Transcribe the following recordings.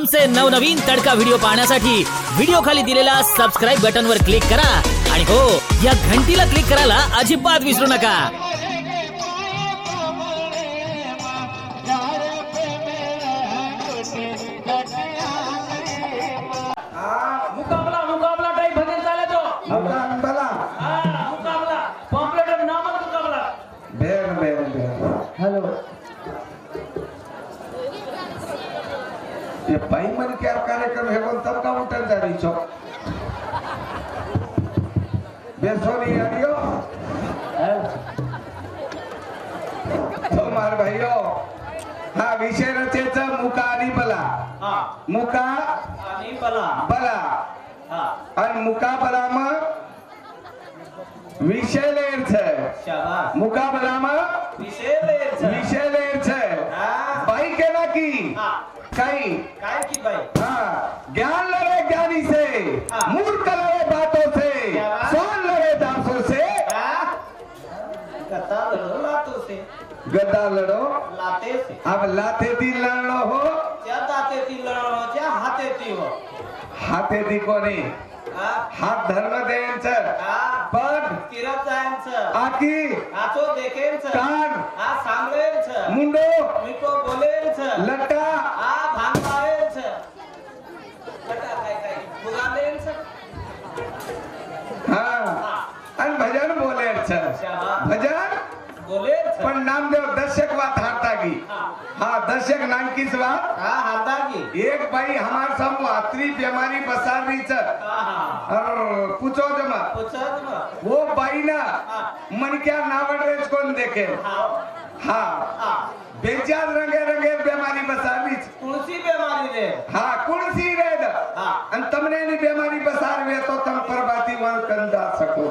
आमचे नवनवीन तडका व्हिडिओ पाहण्यासाठी व्हिडिओ खाली दिलेल्या सबस्क्राईब बटन वर क्लिक करा. आणि हो या घंटीला क्लिक करायला अजिबात विसरू नका. कार्यक्रम है बोल तब का उठन जा रही छो? बेसोनी आडियो तो मार भाइयो हा विषय रचेचा मुका आणि बला हा। मुका आणि बला बला हा। आणि मुकाबला मग विषय लेर છે शाबाश मुकाबला मग विषय लेच विषय लेर हा। बाई केला की? हा काय की हाँ, ज्ञान लड़े ज्ञानी से हाँ। मूर्ख लड़े बातों से क्या? सोन लड़े दासों से हा? लातो गद्दा लड़ो लाते से अब लाते दी लड़ो हो। त्या दाते ती लढो त्या हाते ती हो। हाते दी कोणी? हा? हात धर्म हा? पण किरत जायचं आकी आचो देखेंच। कान? हा सांगलेंच मुंडो? मिको बोलेंच। लट्टा हा भांगावेंच कटा काय काय फुगालेंच हा आणि भजन बोलेच शाबास. भजन बोलेंच पण नामदेव दर्शक बात हाता की हा दर्शक नानकीच बात हाता की एक बाई हमार समू त्री बेमारी पसार रही चल और पूछो जमा वो बाई ना मन क्या नावड़ेज कौन देखे? हा. बेचार रंगे रंगे बेमारी पसार रही कौन सी रे. हा कौन रे हाँ. अन तमने नी बीमारी पसार हुए तो तम परबाती बाती कंदा सको.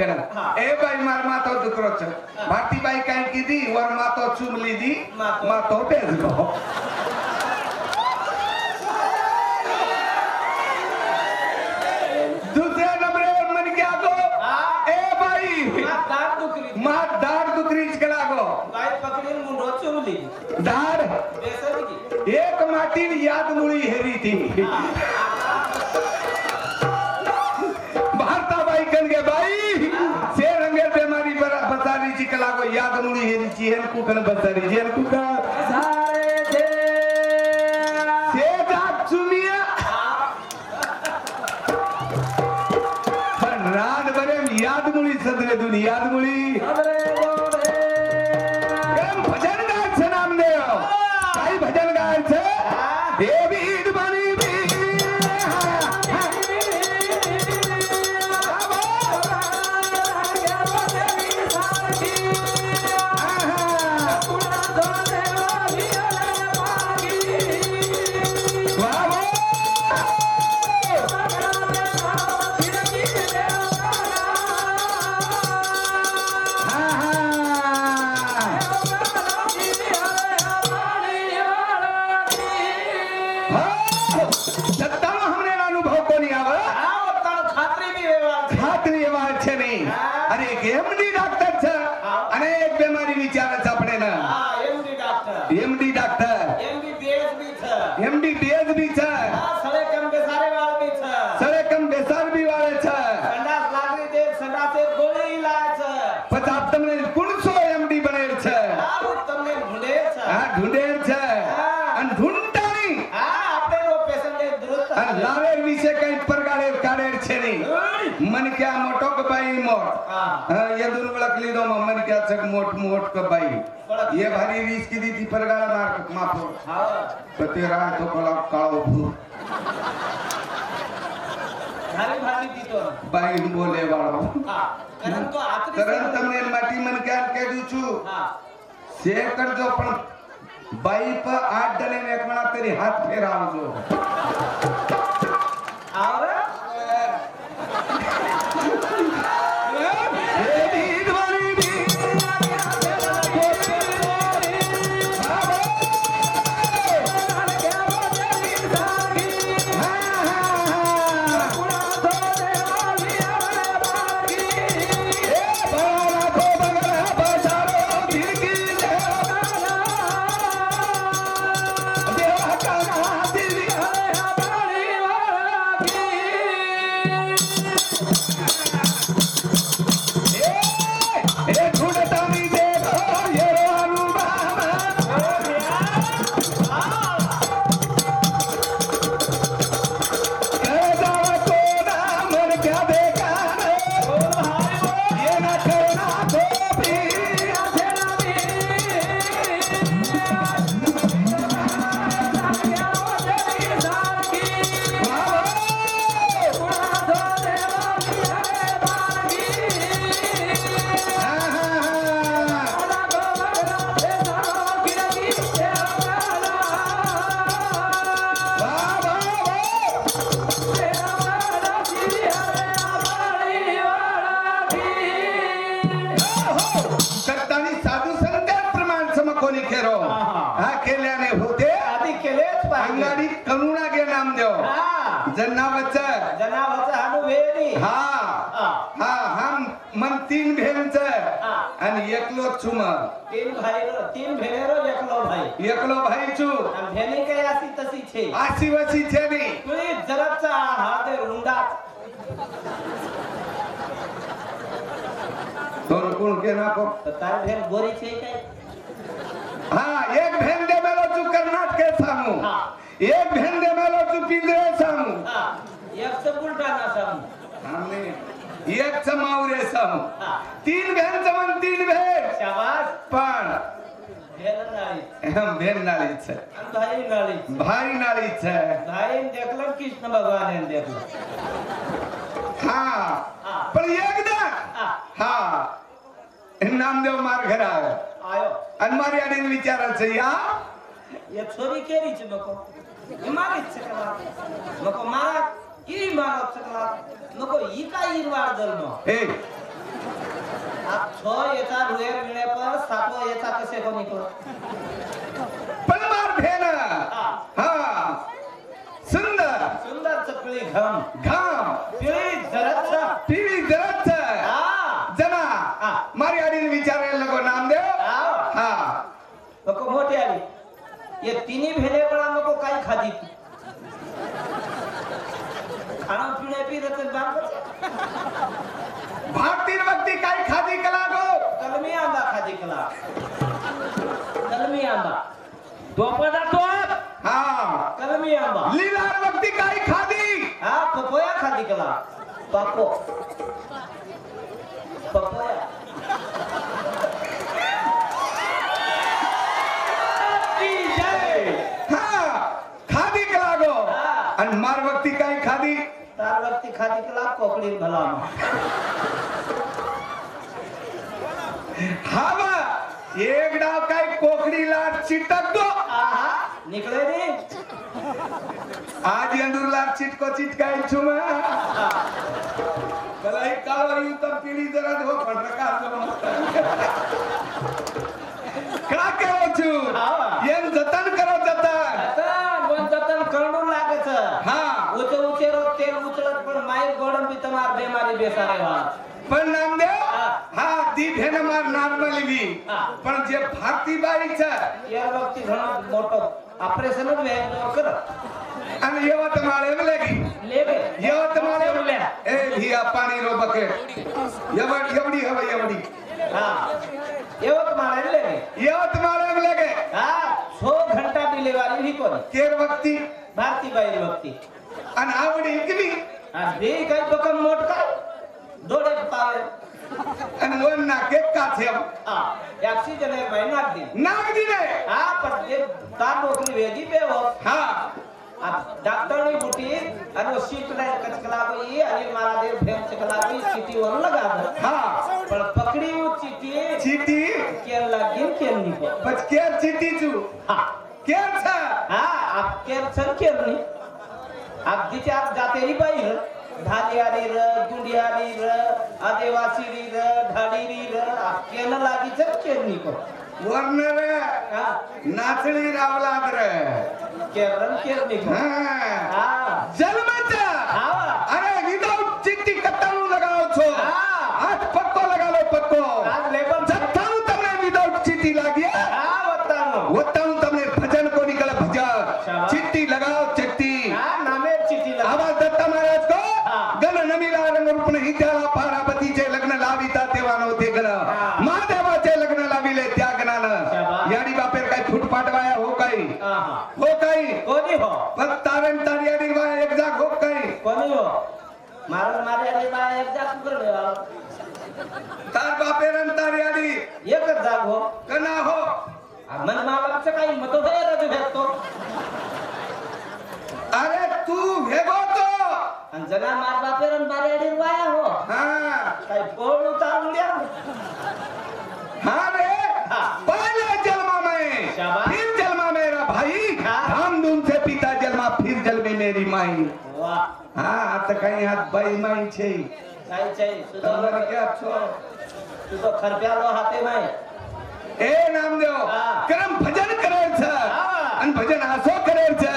भारती बाई कर. हाँ. ए बाई मार मातो दुकरो छ भारती बाई काही कीधी वर मातो चुमली दी मातो. मातो बेज गो. दुसऱ्या नंबरवर मन क्या गो ए बाई. दात दुखली. मा दाड दुकरीच केला गो गाय पकडीन मुंडो चुमली. दाड बेसन की एक माटीन याद मुळी हेरी थी भारताबाई कनगे बाई से रंगे बेमारी बरा बतारीची कला गो याद मुळी हेरीची हेन कुकन बतारीची हेन कुका ધુંડેર છે અને ધુંટાની આ આપણે નો પેશન દે દુરત અને લાવે વિશે કઈ પરગાડે કાડેર છે નહીં મન કે આ મોટો કે ભાઈ મોટ હા એ દુનવળક લીધો મન કે છે મોટ મોટ કે ભાઈ એ ભારી રીસ કી દીધી પરગાડા માર માફો હા તો તે રાહ તો કળા કાળો ભૂ ભાઈ બોલે વાળો તરણ તમને માટી મન ક્યાં કહી દઉં છું શેર કરજો પણ बाई पर आठ डले में एक मना तेरी हाथ फेरा जो और तीन भेनेरो एकलो भाई। एकलो भाई आणि भेनी काही अशी तशी छे। आशी वशी छे नी तुझी जरबचा हात आहे रुंडा। दोन कोण के नाको तर तार भेन गोरी छे काय हा एक भेन दे मेलो चू कर्नाटक के सामू। हा. एक भेन दे मेलो चू पिंजरे सामू। हा एक तर उलटा ना सांग आम्ही एक मावरे सामू। तीन भेन मन तीन भेन शाबास पण भाई देखलं कृष्ण भगवान देखलं. हा. पण एकदा. हा. नामदेव मार घरा आयो. आणि मारी आणि विचारायचं या? ये छोरी केरीच नको. मारीच सकला नको मारा. ही मारत सकला नको ही काय हिरवाड हे आप छो याचा रुएर मिळे पर सातो याचा कसे कोणी कर? पण मार भेन हा. सुंदर. सुंदर चकली घम. घाम. पिळी जरचा पिढी जरच जना. मारी आणि विचारायला नको नामदेव. आव. हा. नको मोठी आली. ये तिन्ही भेले बळा नको काही खादी खाणं पिणे पी भारतीय व्यक्ती काय खादी कला गो? कलमी आंबा खादी कला. कलमी आंबा. टोपाचा टोप हा। कलमी आंबा. लिलार व्यक्ती काय खादी? हा पपोया खादी कला. पपो. पपोया की जय. हा खादी कला गो हा. आणि मार व्यक्ती काय खादी तार वरती खादी कला कोकडी भला हा बा एक डाव काय कोकणीला चिटक दो आहा निकले रे. आज यंदूरला चिटको चिटकाय छुमा. मला एक काळ येऊ तर पिढी जरा हो फटका का छु आवा. येन जतन करो जतन आता कोण जतन करणू लागत हा उचे उचे रोज तेल उचलत पण माई गोडम बी तमार बेमारी बेसारे वा पण नामदेव हा. ती भेन मार नॉर्मली बी. पण जे भारती बाईच या बाबतीत घणं मोठं ऑपरेशनच व्यायाम करत. आणि यवतमाळ लगी लेबे यवतमाळ ए भिया पाणी रो बकेट. एवढी एवढी हवं एवढी. हा. यवतमाळ लेबे यवतमाळ लगे हा घंटा डिलिव्हरी ही कोणी. केर वक्ती भारती बाई बघती आणि आवडी किती आणि काही बकम मोठ काय? ना हा हा तार नोकरी वेगळी पे हो. हा. डॉक्टरनी बुटी आणि वो सीट नाही कचकला गई आणि मला फेम चकला गई लगा हा. पण पकड़ी वो चिटी चिटी केर लगिन केर निको बच केर चिटी चू हा. केर छ हा आप केर सर केर नी. आप दिचे आप जाते री बाई धालियारी र गुंडियारी र आदिवासी री र ढाडीरी र केन लागी केर निको वर्ण रे नाचणी रावला रे केर रन केर निको हा. हा कोणी हो? पण तारियाडी वाया एक जाग हो काही. कोणी हो? मारून जाग तार तारियाडी एकच जाग हो? कना हो. मन मालकचं काही मत रज भेटतो अरे तू वेगो तो. आणि जना मार बापेर आणि मारे अडी वाया हो. हा. काही पोळ उतारून द्या. हा रे. पहले जन्मा में शाबाश. मेरी माई। हाँ तो कहीं हाथ बाई माई छे नहीं छे सुधर क्या छो. तू तो खरप्या लो हाथे माई ए नाम दे ओ कर्म भजन करे छ अन भजन हासो करे छ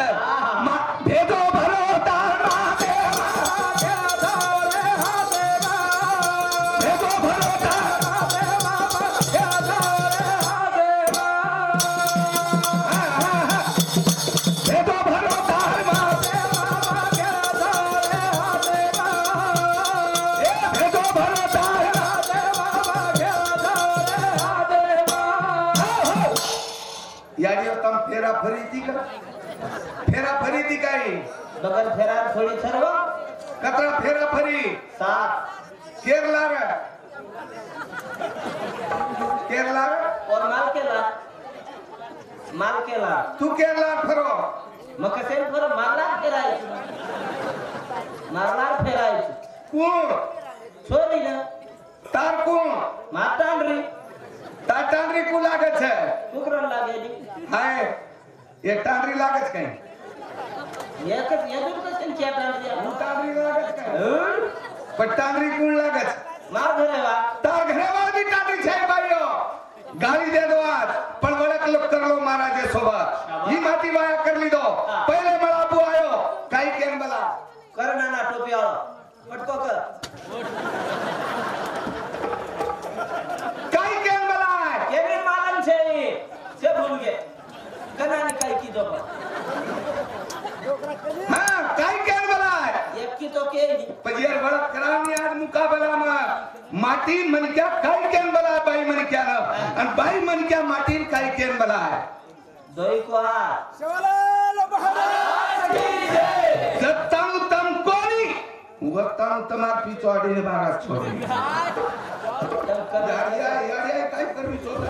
बाई मनक्या माटी काही केन मला दोई को आ सत्तानु तम कोणी? वत्तानु तमा पिचो आडीने बागास छोडे. याडिया याडिया काय करवी छोडा?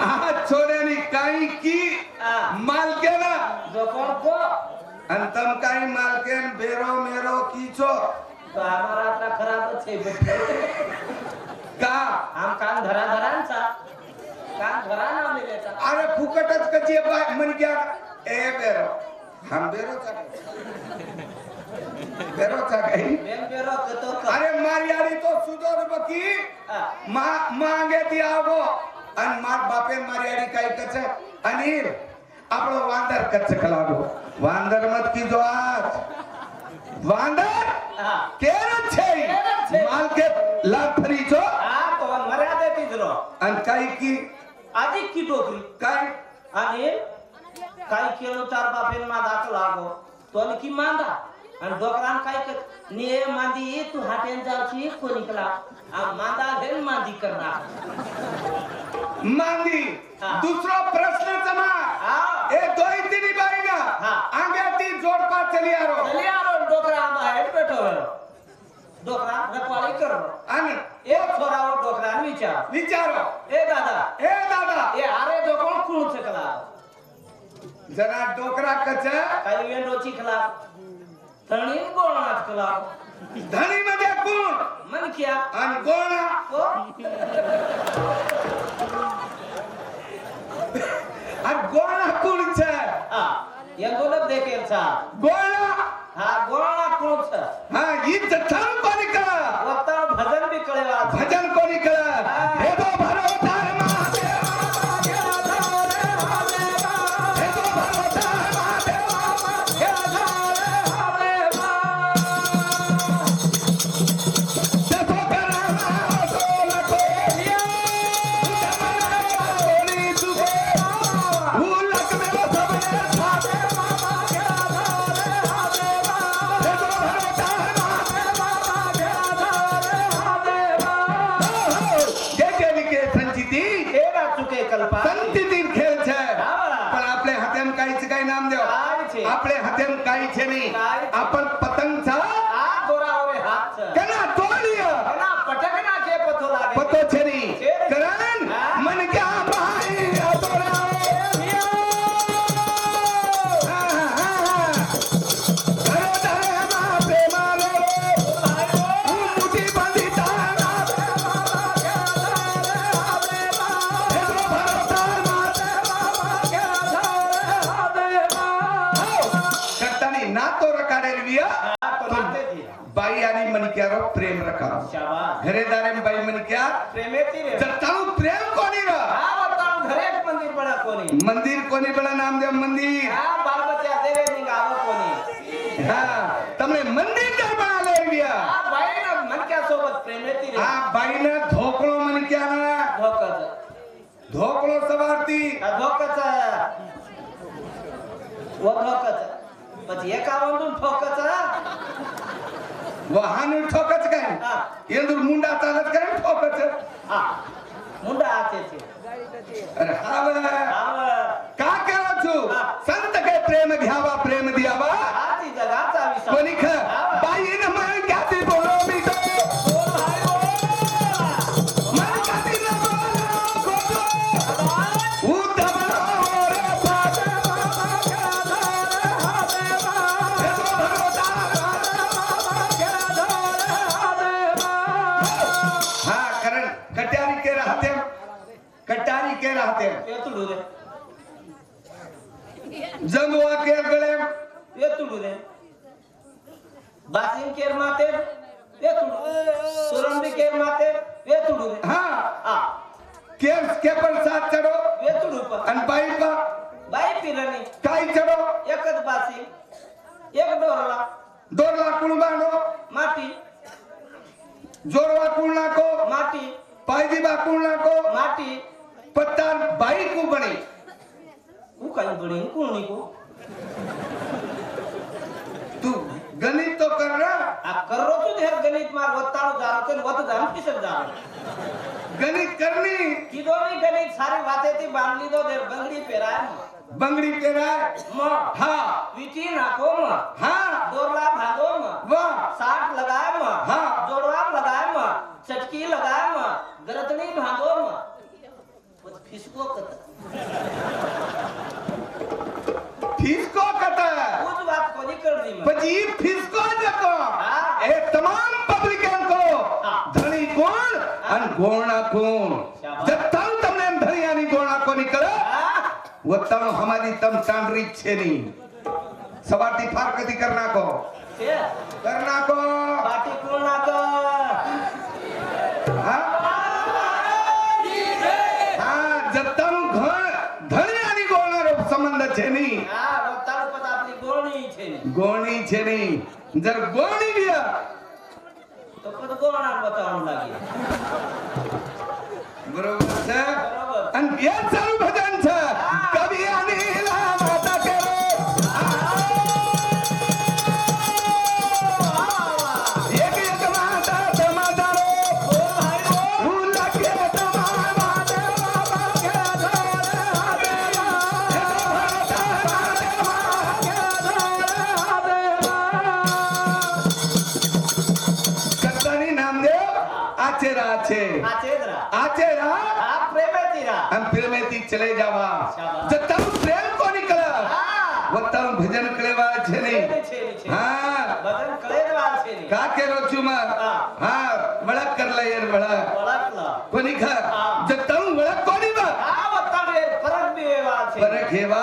आज छोड्यानी काही की. मालकेला जो कोण को? आणि तम काही मालकेन बेरो मेरो कीचो. तो है बेटे. का? हम कान धरा धरांचा. कान धरा ना मिलेचा अरे फुकटच कची बाय मन क्या ए बेरो. हम बेरो चा बेरो चा काही? बेन बेरो कतो कर. अरे मारियाडी तो सुदोर बकी. मा मागे ती आवो. आणि मार बापे आणि आपलं वांदर कच खलाडो वांदर मत की जो आज? वांदर? हा. केरच छै. केरच छै. मालके लाफरी जो आ तो मर्यादे तिजरो. आणि काही की? अधिक की टोकरी? काय? आणि काही केलो चार बापेन मा दाखल लागो. तो आणि की मांदा? आणि डोकरान काय कर निये मांदी तू हाटेन जावची को निकला. आ मांदा घेन मांदी करणार. मांदी. हा. दुसरा प्रश्न जमा हा. ए दोई तिनी बाई ना. हा. आंग्या ती जोडपा चली आरो. चली आलो डोकरा आंबा है बैठो डोकरा रखवाली करो. आणि? एक छोरावर डोकरा विचार. विचारो. ए दादा. ए दादा. ए अरे जो कोण शकला जरा डोकरा कच. काही वेंडो चिखला. थणी गोळणात कला धनी मध्ये कोण? मन क्या आणि गोणा को आणि गोणा कोणच हा या गोलब देखेल सा गोणा हा गोळणा कुणच हा ही जठण कोणी कळ वक्ता भजन बी कळेवा भजन कोणी me. Up क्या? प्रेमेती रे जगताऊ प्रेम कोनी रहा हां बताऊ घरे मंदिर बड़ा कोनी मंदिर कोनी बड़ा नामदेव मंदिर? हां हां तमने मंदिर तर बना ले लिया हां भाई ना मन क्या सोबत प्रेमेती रे हां भाई ना धोकलो मन क्या ना. धोकच. धोकलो सवारती धोकच. वो धोकच. પછી એક આવવાનું ઠોકચ वाहन ठोकच काय? इंदूर मुंडा चालत काय? ठोकच मुंडा अरे का करायचो संत के प्रेम घ्यावा प्रेम द्यावा? कोणी कत फिसको कत कुछ बात को नहीं कर मैं। पर फिसको देखो। ए तमाम पब्लिकन को धनी कौन? अन गोणा कौन? जब तक तुमने धनी यानी गोणा को नहीं वो तम हमारी तम चांदरी छे नहीं सवार दी करना को। कर जर गोणी बिया तो पण गोणार बतावून लागेल. बरोबर आणि बिया ಕಾಕೆ ರೋಚು ಮಾ ಹಾ ಬಳಕ್ ಕರ್ಲ ಏನ್ ಬಳ ಕೊನಿಖ ಜಗತ್ತಂ ಬಳಕ್ ಕೊನಿ ಬಾ ಫರಕ್ ಹೇವಾ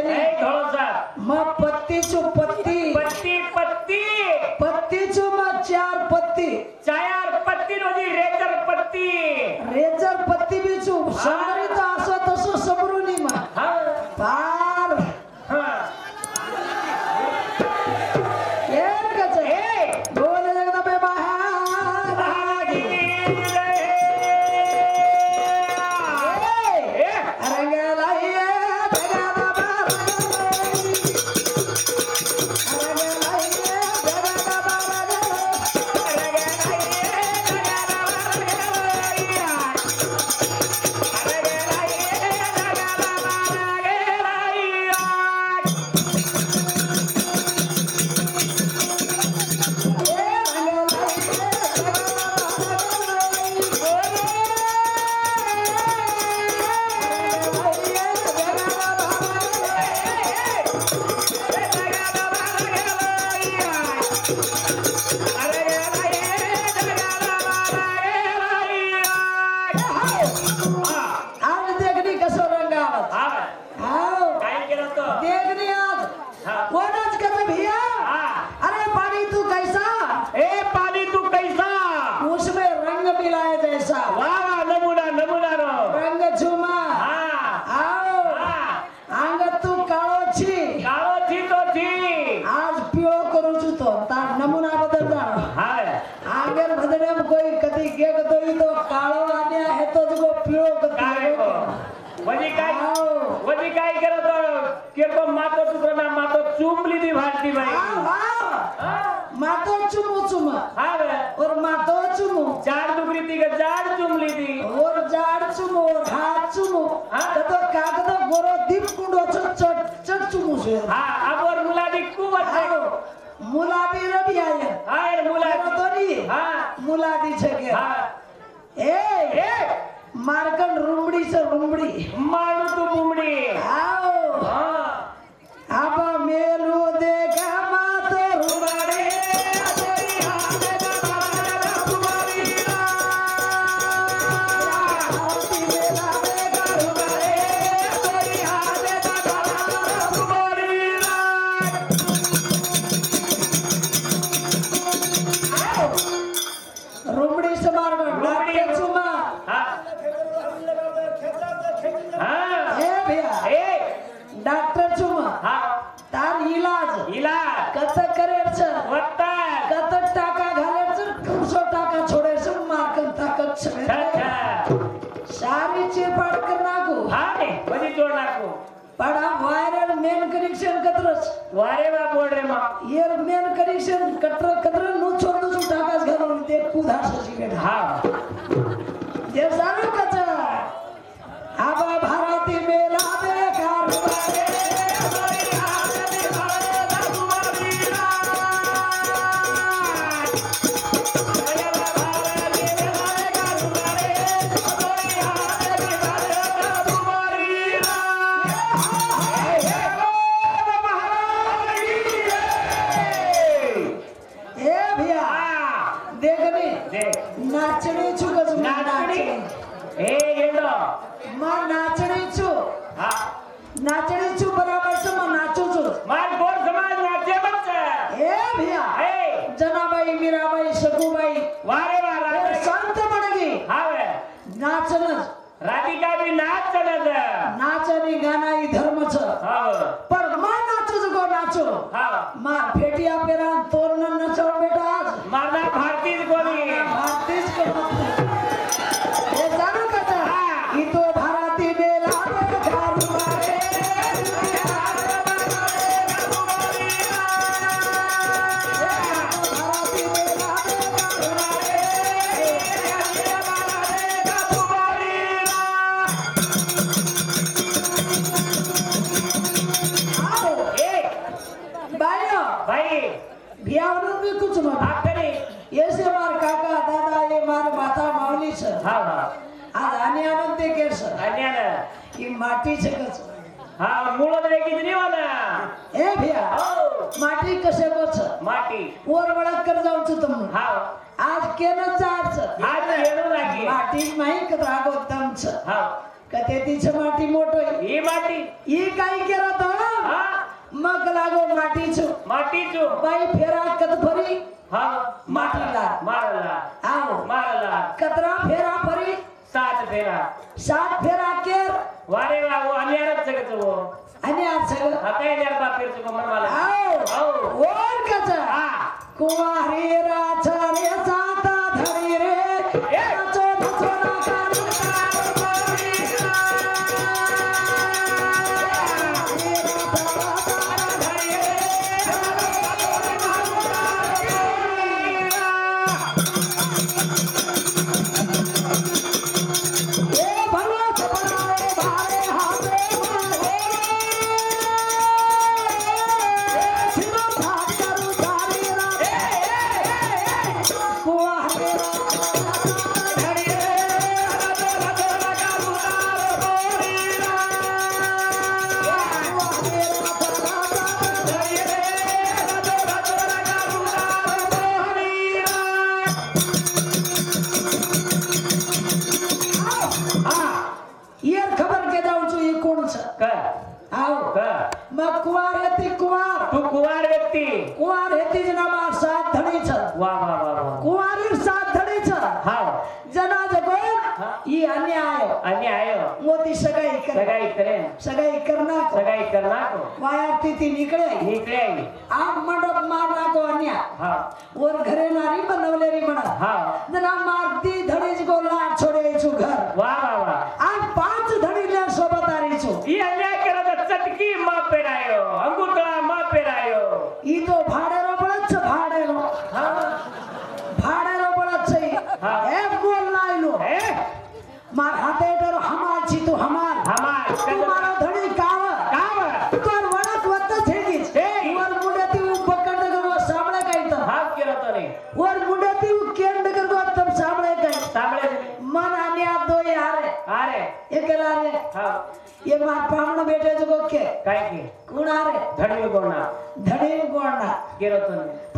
नाचिका भी नाच चले जा नाच आणि गाणं ही धर्म छ। पर मा नाचो जो नाचो? मा फेटी आपल्याला तोरण नचो बेटा। माझा भारतीच कोणी? भारतीच को वाला भैया हो. माटी कसे बस माटी. और बड़ा कर जाऊं तो तुम आज केलं चार्ज आज माटी नाही कथा गोतम छ हाँ कते तीच माटी मोठ ही माटी. ही काय केला तो मग लागो माटी माटीच. माटी बाई फेरा कत फरी? हा. माटीला मारला. आओ मारला. कतरा फेरा फरी? सात फेरा. सात फेरा के वारे वा वो आणि आरत हो. सगळं वो आणि आरत सगळं हा काय जर बापेर चुको मन मला आओ आओ ओर कचा कुमारी रा तीन इकडे गेलो होतो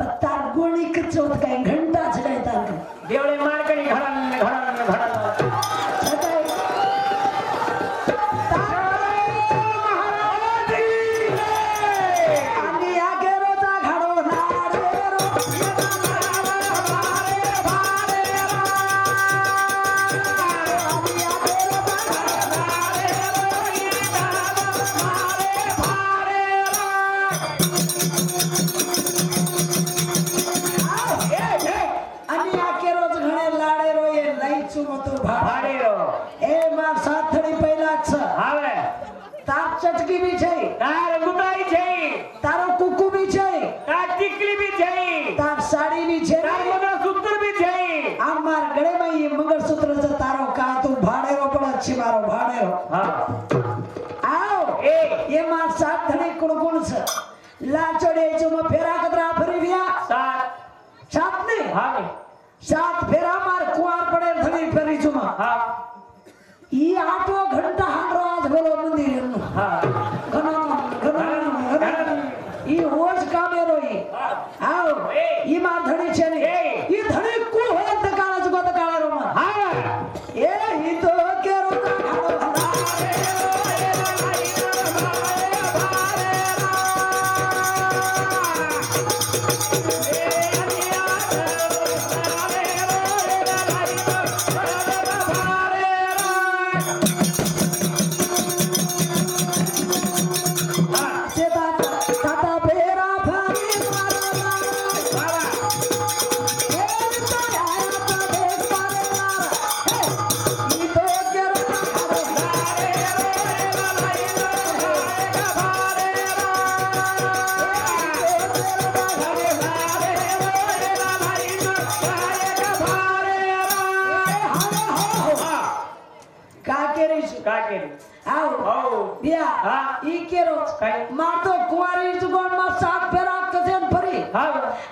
啊。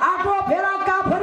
आठवा फेरा का फेरा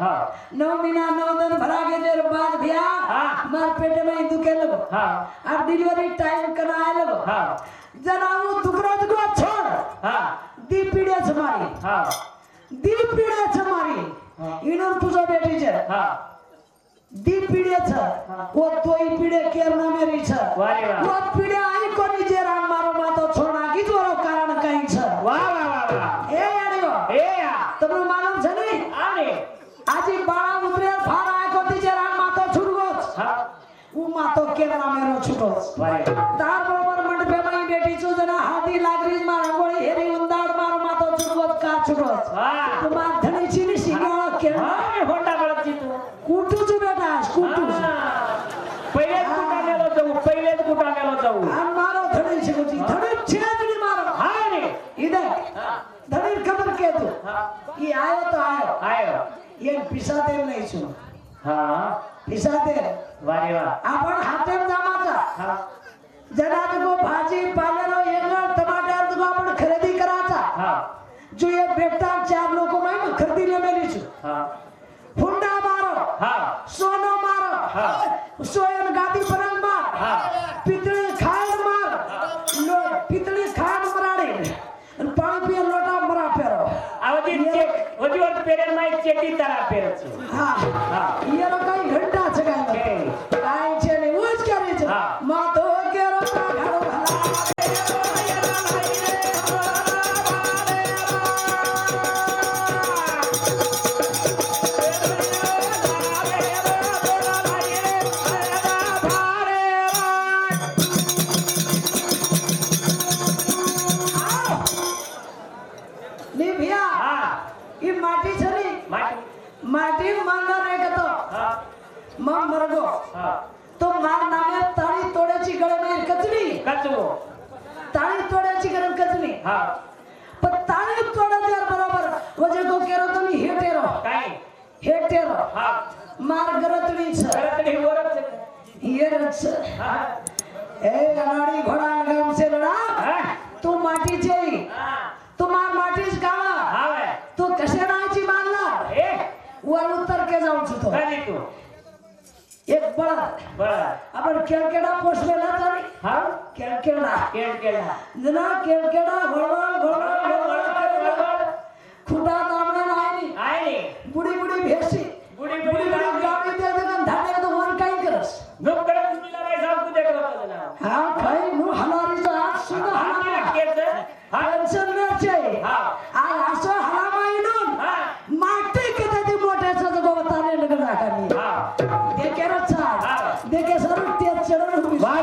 नौ महीना नौ दिन भरा के जो बाद भैया मार पेट में दुखे लगो अब डिलीवरी टाइम कराए लगो जना वो दुखरा दुखरा छोड़. दी पीड़ा चमारी दी पीड़े चमारी इन्होंने पूछो बेटी जे दी पीड़े छ वो तो ही. पीड़े केर नाम मेरी छ वो. पीड़ा आई कोनी जे मारो मातो होतोच तारबरोबर मंडपेमाई बेटीचो जना हाती लागलीच मारा हेरी उंदाड मार मातो चुरवत का चुरवत. तू माथणीची निशी गाळ केळ होटा गळती तू. कुटूच बेटा कुटूच. पहिलेच कुटानेलो जाऊ? पहिलेच कुटानेलो जाऊ? मारो थडीची गुटी थडीत छिडकडी मारो हाय इधर धडीर खबर के तू. की आयो तो आयो. आयो. ये पिसा दे नहीं सुनो हाँ. पिसा दे आपण हातात जमाचा. जनात गो भाजी पालन येणार टमाटर गो आपण खरेदी करायचा. जो ये भेटता चार लोक माहिती खरेदीला मेलीच हुंडा मार. सोनं मार. सोयन गादी परंग मार. पितळी खाण मार. पितळी खाण मराडे. पाणी पिया लोटा मरा पेर. आवजी चेक वजीवर पेरेन माहिती चेटी तारा पेरच हा. हा. ये काही घंटा काय? ए मातीच. गावा. तू कसे राहायची एक बळा आपण केळकेडा पोसलेला तर हा? केळकेडा. केळकेडा. जना केळकेडा घोडवळ घोडवळ घोडवळ खुटा दामणार आहे. बुडी बुडी भेसी बुडी बुडी हा फाईल नू हलारीचा सुद्धा हलामा पेन्शन मिळते आणि असं हलामा येऊन मागते की त्याची मोठ्या सजा गवताने नगर राखानी सर ते चढून वा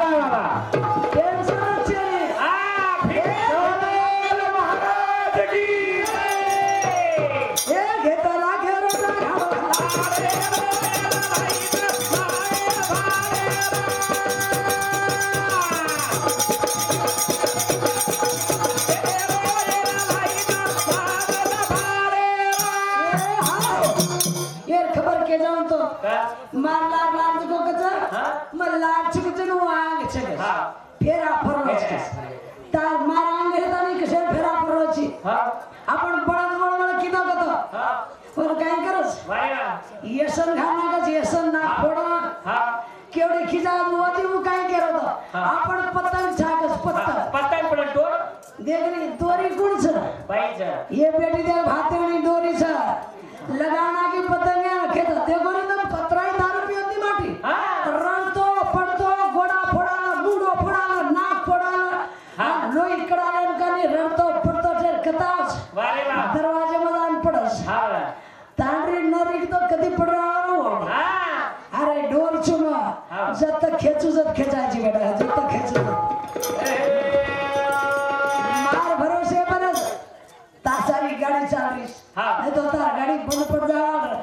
पंतप्रधान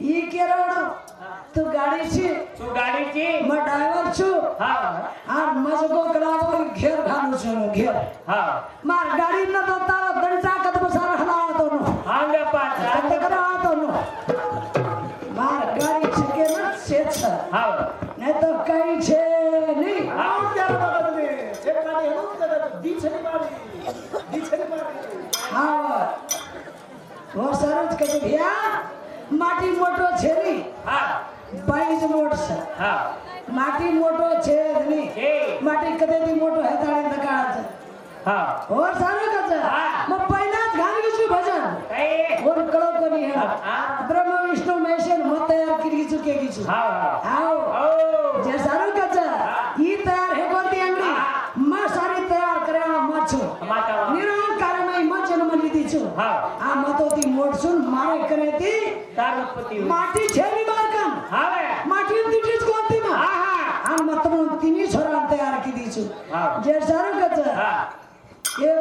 ई केरवड तू गाडीची. तू गाडीची. म ड्रायव्हर छु हा. आणि माझं डोकरावर घेर घालू छु घेर हा. मार गाडी न माटी मोटो छे धनी माटी कदे दी मोटो है ताळे दकाळ छे हां और हो, सारे कच हां. मैं पहिलाच गाणं गीछु भजन? काय? और कळो कोनी है. ब्रह्म विष्णु महेश मैं तयार करी गीछु के गीछु हां. हो. हां. आओ आओ सारे कच ई तैयार है कोनी अंगडी? मैं सारी तैयार करा मैं छु माता निरोग कारणै मैं जन्म लीदी छु हां. आ मतो ती मोठसुन मारे करे ती माटी छे मार बारकम. हां. जे सारं कच હા ए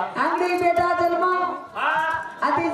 अंगडी बेटा जन्म. हा. आधी